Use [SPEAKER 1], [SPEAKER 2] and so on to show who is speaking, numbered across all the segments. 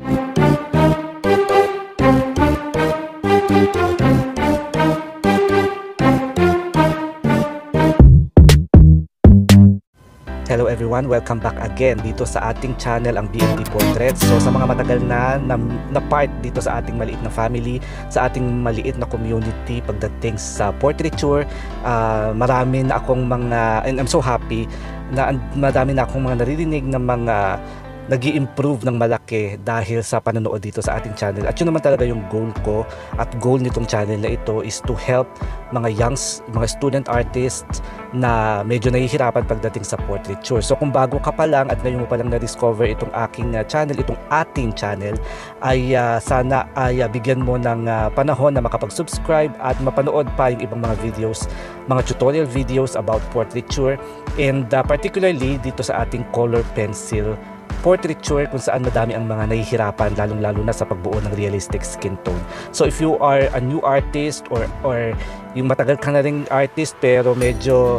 [SPEAKER 1] Hello everyone, welcome back again dito sa ating channel ang BMD Portraits. So sa mga matagal na, na na part dito sa ating maliit na family, sa ating maliit na community pagdating sa portraiture, uh, marami na akong mga and I'm so happy na marami na akong mga naririnig ng mga nag improve ng malaki dahil sa panonood dito sa ating channel. At yun naman talaga yung goal ko at goal nitong channel na ito is to help mga youngs, mga student artists na medyo nahihirapan pagdating sa portraiture. So kung bago ka pa lang at ngayon mo pa lang na-discover itong aking uh, channel, itong ating channel, ay uh, sana ay uh, bigyan mo ng uh, panahon na makapag-subscribe at mapanood pa yung ibang mga videos, mga tutorial videos about portraiture and uh, particularly dito sa ating color pencil portraiture kung saan madami ang mga nahihirapan lalong-lalo na sa pagbuo ng realistic skin tone. So if you are a new artist or or yung matagal ka na ring artist pero medyo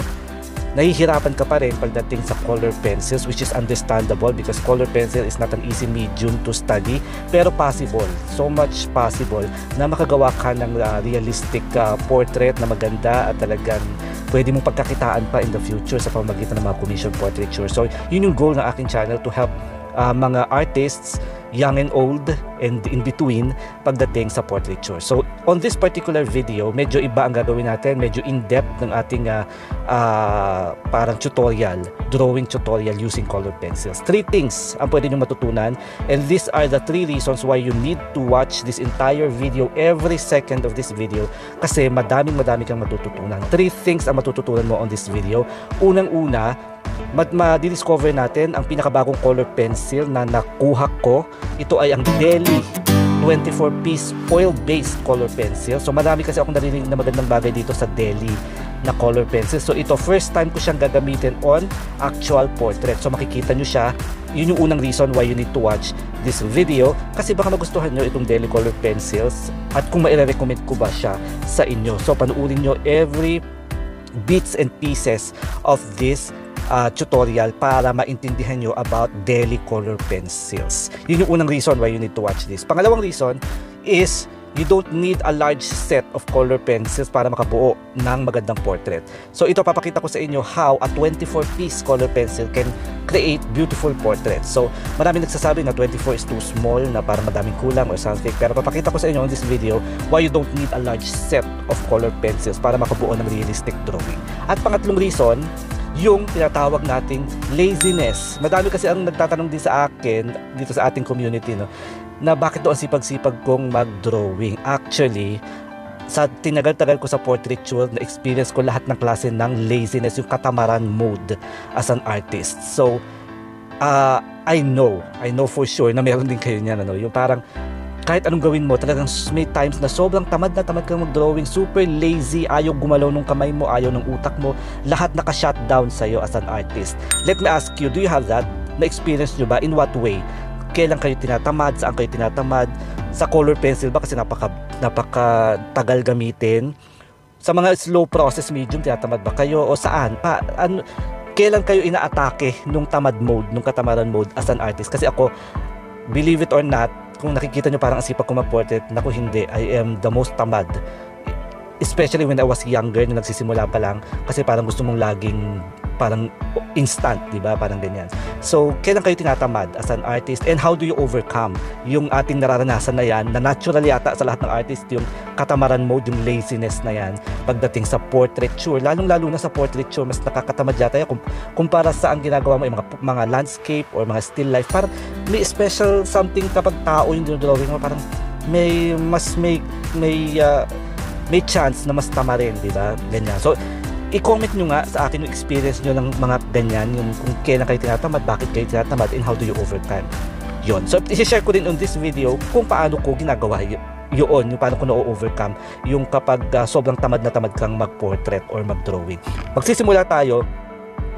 [SPEAKER 1] nahihirapan ka pa rin pagdating sa color pencils which is understandable because color pencil is not an easy medium to study pero possible, so much possible na makagawa ka ng uh, realistic uh, portrait na maganda at talagang pwede mong pagkakitaan pa in the future sa pamamagitan ng mga commission portraiture. So yun yung goal ng aking channel to help uh, mga artists young and old and in between pagdating sa portraiture. So on this particular video, medyo iba ang gagawin natin, medyo in-depth ng ating uh, uh, parang tutorial, drawing tutorial using color pencils. Three things ang pwede nyo matutunan and these are the three reasons why you need to watch this entire video, every second of this video kasi madaming madami kang matututunan. Three things ang matututunan mo on this video. Unang-una, ma-discover natin ang pinakabagong color pencil na nakuha ko. Ito ay ang Deli 24-piece oil-based color pencil. So marami kasi akong narinig na magandang bagay dito sa Deli na color pencil. So ito, first time ko siyang gagamitin on actual portrait. So makikita nyo siya, yun yung unang reason why you need to watch this video. Kasi baka magustuhan nyo itong Deli color pencils at kung maire-recommend ko ba siya sa inyo. So panuurin nyo every bits and pieces of this uh, tutorial para maintindihan nyo about daily color pencils. Yun yung unang reason why you need to watch this. Pangalawang reason is you don't need a large set of color pencils para makabuo ng magandang portrait. So ito papakita ko sa inyo how a 24-piece color pencil can create beautiful portraits. So marami nagsasabi na 24 is too small, na para madaming kulang or something. Pero papakita ko sa inyo in this video why you don't need a large set of color pencils para makabuo ng realistic drawing. At pangatlong reason, yung tinatawag nating laziness. Madami kasi ang nagtatanong din sa akin dito sa ating community no na bakit doon sipag-sipag kong mag-drawing. Actually, sa tinagal-tagal ko sa portraiture na experience ko lahat ng klase ng laziness, yung katamaran mode as an artist. So, uh, I know, I know for sure na meron din kayo niyan ano, yung parang kahit anong gawin mo, talagang may times na sobrang tamad na tamad kang mag-drawing, super lazy, ayaw gumalaw ng kamay mo, ayaw ng utak mo, lahat naka-shutdown sa'yo as an artist. Let me ask you, do you have that? Na-experience nyo ba? In what way? Kailan kayo tinatamad? Saan kayo tinatamad? Sa color pencil ba? Kasi napaka, napaka tagal gamitin. Sa mga slow process medium, tinatamad ba kayo? O saan? Pa, ano, kailan kayo inaatake nung tamad mode, nung katamaran mode as an artist? Kasi ako, believe it or not, kung nakikita nyo parang ang sipag ko mag-portrait, naku hindi, I am the most tamad. Especially when I was younger, na nagsisimula pa lang, kasi parang gusto mong laging parang instant, di ba? Parang ganyan. So, kailan kayo tinatamad as an artist and how do you overcome yung ating nararanasan na yan na natural yata sa lahat ng artist yung katamaran mode, yung laziness na yan pagdating sa portraiture. Lalong-lalo na sa portraiture, mas nakakatamad yata yan kumpara sa ang ginagawa mo yung mga, mga landscape or mga still life. Parang may special something kapag tao yung drawing mo, parang may mas may may uh, may chance na mas tama rin, di ba? Ganyan. So, i-comment nyo nga sa akin yung experience nyo ng mga ganyan, yung kung kailan kayo tinatamad, bakit kayo tinatamad, and how do you overcome yon So, isi-share ko din on this video kung paano ko ginagawa yun yung paano ko na-overcome yung kapag uh, sobrang tamad na tamad kang mag-portrait or mag-drawing. Magsisimula tayo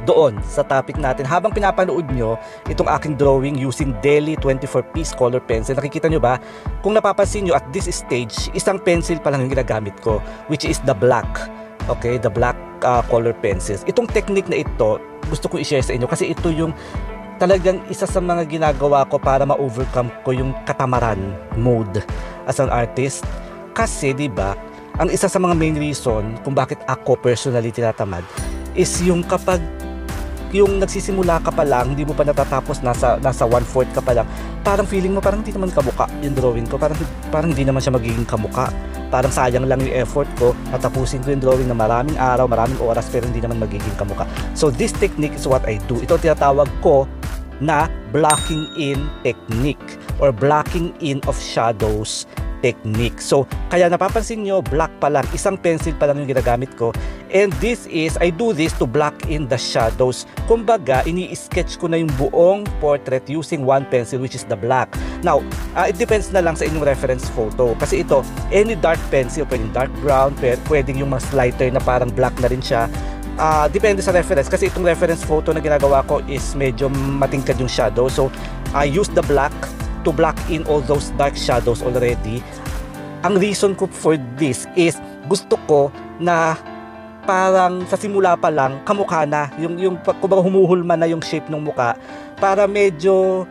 [SPEAKER 1] doon sa topic natin. Habang pinapanood nyo itong aking drawing using Deli 24-piece color pencil, nakikita nyo ba? Kung napapansin nyo at this stage, isang pencil pa lang yung ginagamit ko, which is the black. Okay, the black uh, color pencils. Itong technique na ito, gusto ko i-share sa inyo kasi ito yung talagang isa sa mga ginagawa ko para ma-overcome ko yung katamaran mode as an artist. Kasi 'di ba, ang isa sa mga main reason kung bakit ako personally tinatamad is yung kapag yung nagsisimula ka pa lang, hindi mo pa natatapos, nasa, nasa one-fourth ka pa lang, parang feeling mo parang hindi naman kamuka yung drawing ko, parang, parang hindi naman siya magiging kamuka. Parang sayang lang yung effort ko, natapusin ko yung drawing na maraming araw, maraming oras, pero hindi naman magiging kamuka. So this technique is what I do. Ito tinatawag ko na blocking in technique or blocking in of shadows technique. So, kaya napapansin nyo, black pa lang, isang pencil pa lang yung ginagamit ko. And this is, I do this to block in the shadows. Kumbaga, ini-sketch ko na yung buong portrait using one pencil which is the black. Now, uh, it depends na lang sa inyong reference photo. Kasi ito, any dark pencil, pwedeng dark brown, pwedeng yung mas lighter na parang black na rin siya. Uh, depende sa reference kasi itong reference photo na ginagawa ko is medyo matingkad yung shadow so I use the black to block in all those dark shadows already. Ang reason ko for this is gusto ko na parang sa simula pa lang kamukha na. Yung yung kumbaga humuhulma na yung shape ng muka para medyo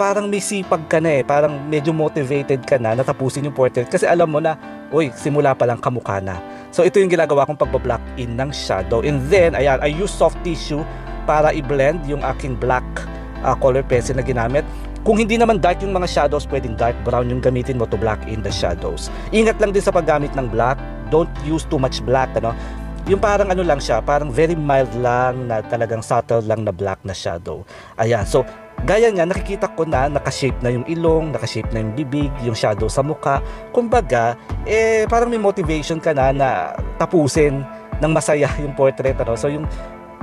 [SPEAKER 1] parang may sipag ka na eh. Parang medyo motivated ka na natapusin yung portrait. Kasi alam mo na uy simula pa lang kamukha na. So ito yung ginagawa kong pagbablock in ng shadow. And then ayan I use soft tissue para i-blend yung aking black uh, color pencil na ginamit kung hindi naman dark yung mga shadows, pwedeng dark brown yung gamitin mo to black in the shadows. Ingat lang din sa paggamit ng black. Don't use too much black, ano? Yung parang ano lang siya, parang very mild lang na talagang subtle lang na black na shadow. Ayan, so gaya nga nakikita ko na nakashape na yung ilong, nakashape na yung bibig, yung shadow sa muka. Kumbaga, eh parang may motivation ka na na tapusin ng masaya yung portrait ano. So yung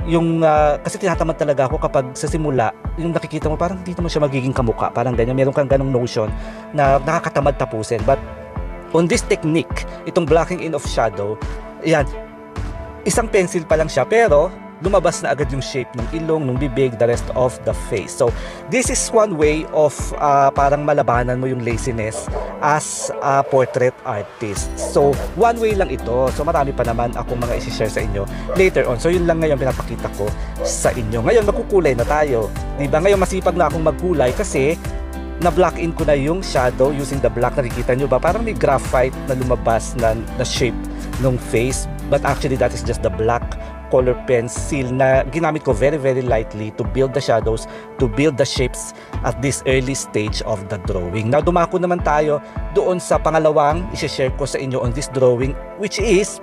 [SPEAKER 1] yung uh, kasi tinatamad talaga ako kapag sa simula yung nakikita mo parang dito mo siya magiging kamuka parang ganyan. Meron kang ganong notion na nakakatamad tapusin. But on this technique itong blocking in of shadow yan isang pencil pa lang siya pero lumabas na agad yung shape ng ilong, ng bibig, the rest of the face. So, this is one way of uh, parang malabanan mo yung laziness as a portrait artist. So, one way lang ito. So, marami pa naman akong mga isi-share sa inyo later on. So, yun lang ngayon pinapakita ko sa inyo. Ngayon, magkukulay na tayo. Diba? Ngayon, masipag na akong magkulay kasi na-block in ko na yung shadow using the black. Nakikita nyo ba? Parang may graphite na lumabas na, na shape ng face. But actually, that is just the black color pencil na ginamit ko very very lightly to build the shadows, to build the shapes at this early stage of the drawing. Now dumako naman tayo doon sa pangalawang i-share ko sa inyo on this drawing which is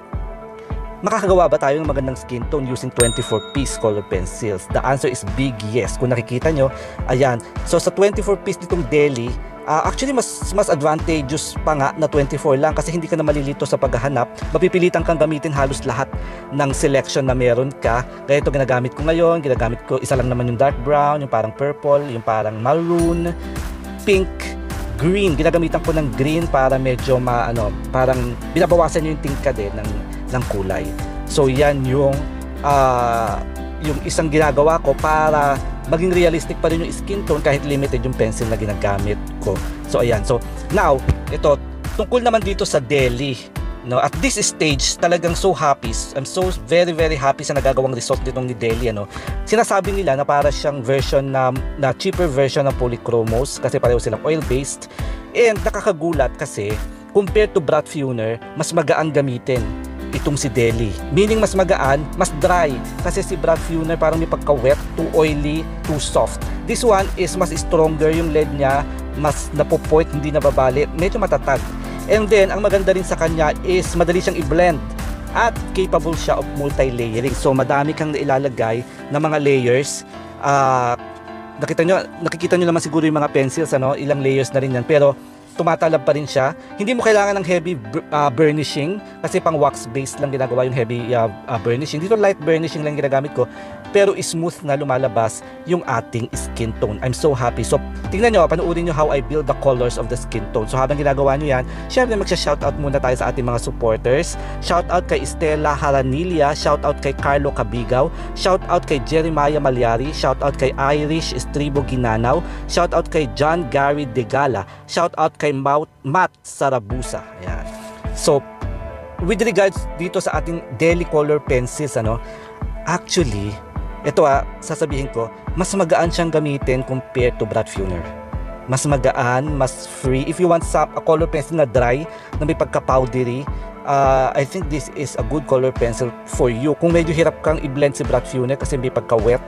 [SPEAKER 1] makakagawa ba tayo ng magandang skin tone using 24 piece color pencils? The answer is big yes. Kung nakikita nyo, ayan. So sa 24 piece nitong Deli, Uh, actually, mas mas advantageous pa nga na 24 lang kasi hindi ka na malilito sa paghahanap. Mapipilitan kang gamitin halos lahat ng selection na meron ka. Kaya ito ginagamit ko ngayon. Ginagamit ko isa lang naman yung dark brown, yung parang purple, yung parang maroon, pink, green. Ginagamitan ko ng green para medyo ma, ano, parang binabawasan yung tingka din ng, ng kulay. So, yan yung uh, yung isang ginagawa ko para maging realistic pa rin yung skin tone kahit limited yung pencil na ginagamit ko. So ayan. So now, ito tungkol naman dito sa Delhi. No, at this stage, talagang so happy. I'm so very very happy sa nagagawang result nitong ni Delhi ano. Sinasabi nila na para siyang version na na cheaper version ng Polychromos kasi pareho silang oil based and nakakagulat kasi compared to Brad Funer, mas magaan gamitin itong si Deli. Meaning mas magaan, mas dry. Kasi si Brad Funer parang may pagka-wet, too oily, too soft. This one is mas stronger yung lead niya, mas napopoint, hindi nababali, medyo matatag. And then, ang maganda rin sa kanya is madali siyang i-blend at capable siya of multi-layering. So, madami kang nailalagay na mga layers. Uh, nakita nyo, nakikita nyo naman siguro yung mga pencils, ano? ilang layers na rin yan. Pero, tumatalab pa rin siya. Hindi mo kailangan ng heavy uh, burnishing kasi pang wax based lang ginagawa yung heavy uh, uh, burnishing. Dito light burnishing lang ginagamit ko pero smooth na lumalabas yung ating skin tone. I'm so happy. So, tingnan nyo, panoorin nyo how I build the colors of the skin tone. So, habang ginagawa nyo yan, syempre magsha-shoutout muna tayo sa ating mga supporters. Shoutout kay Estela Haranilia, shoutout kay Carlo Cabigaw, shoutout kay Jeremiah Malyari, shoutout kay Irish Estribo Ginanaw, shoutout kay John Gary Degala, shoutout kay Matt Sarabusa. Ayan. So, with regards dito sa ating daily color pencils, ano, actually, ito ah, sasabihin ko, mas magaan siyang gamitin compared to Brad Funer. Mas magaan, mas free. If you want some, a color pencil na dry, na may pagka-powdery, uh, I think this is a good color pencil for you. Kung medyo hirap kang i-blend si Brad Funer kasi may pagka-wet,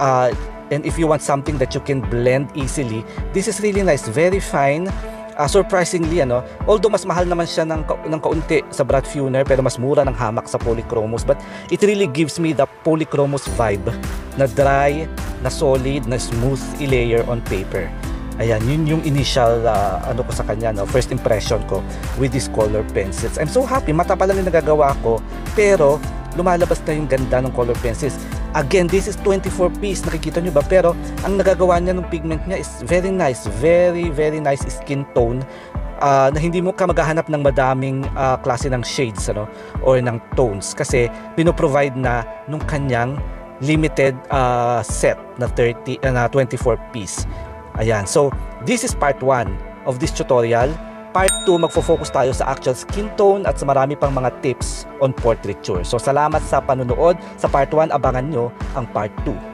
[SPEAKER 1] uh, and if you want something that you can blend easily, this is really nice. Very fine uh, surprisingly ano although mas mahal naman siya ng, ka- ng kaunti sa Brad Funer pero mas mura ng hamak sa Polychromos. But it really gives me the Polychromos vibe na dry na solid na smooth i-layer on paper. Ayan yun yung initial uh, ano ko sa kanya no first impression ko with these color pencils. I'm so happy. Mata pa lang yung nagagawa ko pero lumalabas na yung ganda ng color pencils Again, this is 24 piece, nakikita nyo ba? Pero ang nagagawa niya ng pigment niya is very nice, very very nice skin tone uh, na hindi mo ka maghahanap ng madaming uh, klase ng shades ano or ng tones kasi pino-provide na nung kanyang limited uh, set na 30 uh, na 24 piece. Ayan. So, this is part 1 of this tutorial. Part 2, magfo-focus tayo sa actual skin tone at sa marami pang mga tips on portraiture. So salamat sa panonood. Sa part 1, abangan nyo ang part 2.